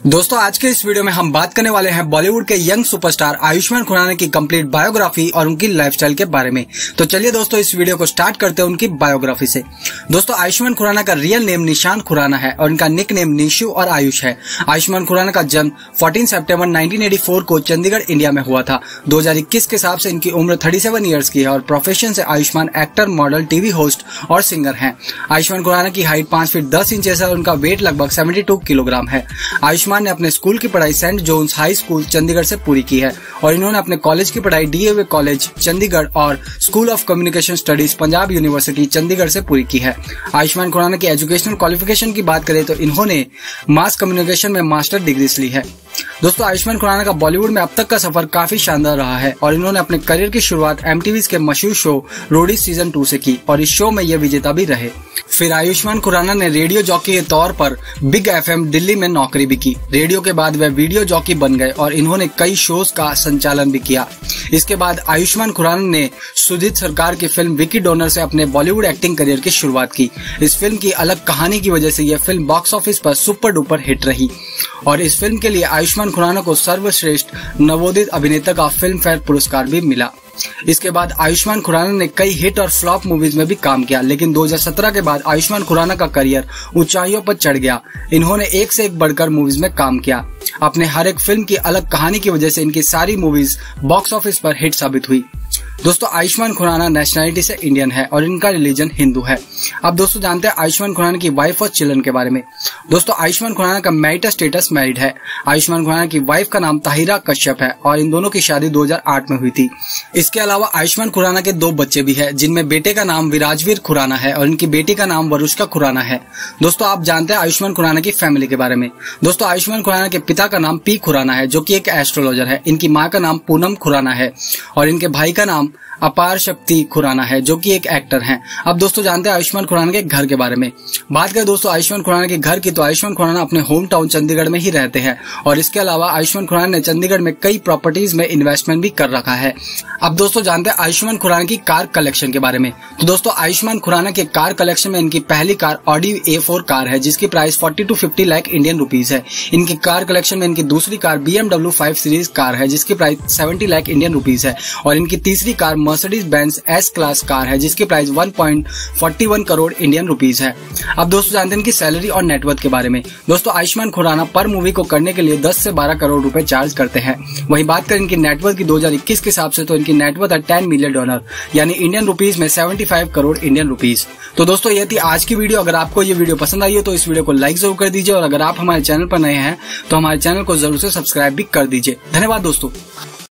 दोस्तों, आज के इस वीडियो में हम बात करने वाले हैं बॉलीवुड के यंग सुपरस्टार आयुष्मान खुराना की कंप्लीट बायोग्राफी और उनकी लाइफस्टाइल के बारे में। तो चलिए दोस्तों, इस वीडियो को स्टार्ट करते हैं उनकी बायोग्राफी से। दोस्तों, आयुष्मान खुराना का रियल नेम निशांत खुराना है और इनका निक नेम निशु और आयुष है। आयुष्मान खुराना का जन्म फोर्टीन सेप्टेम्बर नाइनटीन को चंडीगढ़, इंडिया में हुआ था। दो हज़ार इक्कीस के हिसाब से इनकी उम्र थर्टी ईयर्स की है और प्रोफेशन से Ayushmann actor, model, TV host और सिंगर है। आयुष्मान खुराना की हाइट पाँच फीट दस इंच है और उनका वेट लगभग सेवेंटी किलोग्राम है। आयुष्मान आयुष्मान ने अपने स्कूल की पढ़ाई Saint John's High School Chandigarh से पूरी की है और इन्होंने अपने कॉलेज की पढ़ाई डीएवी कॉलेज चंडीगढ़ और school of communication studies Punjab university Chandigarh से पूरी की है। आयुष्मान खुराना की एजुकेशनल क्वालिफिकेशन की बात करें तो इन्होंने मास कम्युनिकेशन में मास्टर डिग्री ली है। दोस्तों, आयुष्मान खुराना का बॉलीवुड में अब तक का सफ़र काफ़ी शानदार रहा है और इन्होंने अपने करियर की शुरुआत एम के मशहूर शो रोडी सीज़न टू से की और इस शो में ये विजेता भी रहे। फिर आयुष्मान खुराना ने रेडियो जॉकी के तौर पर बिग एफएम दिल्ली में नौकरी भी की। रेडियो के बाद वह वीडियो जॉकी बन गए और इन्होंने कई शोज़ का संचालन भी किया। इसके बाद आयुष्मान खुराना ने सुजीत सरकार की फ़िल्म विकी डोनर से अपने बॉलीवुड एक्टिंग करियर की शुरुआत की। इस फ़िल्म की अलग कहानी की वजह से यह फ़िल्म बॉक्स ऑफ़िस पर सुपर डुपर हिट रही। और इस फ़िल्म के लिए आयुष्मान खुराना को सर्वश्रेष्ठ नवोदित अभिनेता का फ़िल्म फेयर पुरस्कार भी मिला। इसके बाद आयुष्मान खुराना ने कई हिट और फ्लॉप मूवीज़ में भी काम किया, लेकिन 2017 के बाद आयुष्मान खुराना का करियर ऊंचाइयों पर चढ़ गया। इन्होंने एक से एक बढ़कर मूवीज़ में काम किया। अपने हर एक फ़िल्म की अलग कहानी की वजह से इनकी सारी मूवीज़ बॉक्स ऑफ़िस पर हिट साबित हुई। दोस्तों, आयुष्मान खुराना नेशनलिटी से इंडियन है और इनका रिलीजन हिंदू है। अब दोस्तों, जानते हैं आयुष्मान खुराना की वाइफ और चिल्ड्रन के बारे में। दोस्तों, आयुष्मान खुराना का मैरिटल स्टेटस मैरिड है। आयुष्मान खुराना की वाइफ का नाम ताहिरा कश्यप है और इन दोनों की शादी 2008 में हुई थी। इसके अलावा आयुष्मान खुराना के दो बच्चे भी है, जिनमें बेटे का नाम विराजवीर खुराना है और इनकी बेटी का नाम वरुष्का खुराना है। दोस्तों, आप जानते हैं आयुष्मान खुराना की फैमिली के बारे में। दोस्तों, आयुष्मान खुराना के पिता का नाम पी खुराना है, जो की एक एस्ट्रोलॉजर है। इनकी माँ का नाम पूनम खुराना है और इनके भाई का नाम अपार शक्ति खुराना है, जो कि एक एक्टर हैं। अब दोस्तों, जानते हैं आयुष्मान खुराना के घर के बारे में। बात करें दोस्तों, आयुष्मान खुराना के घर की तो आयुष्मान खुराना अपने होम टाउन चंडीगढ़ में ही रहते हैं और इसके अलावा आयुष्मान खुराना ने चंडीगढ़ में कई प्रॉपर्टीज़ में इन्वेस्टमेंट भी कर रखा है। अब दोस्तों, जानते हैं आयुष्मान खुराना की कार कलेक्शन के बारे में। तो दोस्तों, आयुष्मान खुराना के कार कलेक्शन में इनकी पहली कार ऑडी ए कार है, जिसकी price forty to fifty lakh Indian rupees है। इनकी कार कलेक्शन में इनकी दूसरी car BMW five series car है, जिसकी price seventy lakh Indian rupees है। और इनकी तीसरी car Mercedes Benz S class car है जिसकी प्राइस 1.41 करोड़ इंडियन रुपीज़ है। अब दोस्तों जानते हैं कि सैलरी और नेटवर्थ के बारे में। दोस्तों आयुष्मान खुराना पर मूवी को करने के लिए 10 से 12 करोड़ रूपए चार्ज करते हैं। वही बात करें इनकी नेटवर्थ की 2021 के हिसाब से तो इनकी नेटवर्थ है टेन मिलियन डॉलर यानी इंडियन रुपीज़ में seventy five crore Indian rupees तो दोस्तों ये थी आज की वीडियो अगर आपको ये वीडियो पसंद आई है तो इस वीडियो को लाइक ज़रूर कर दीजिए। और अगर आप हमारे चैनल पर नए हैं तो हमारे चैनल को ज़रूर से सब्सक्राइब भी कर दीजिए। धन्यवाद दोस्तों।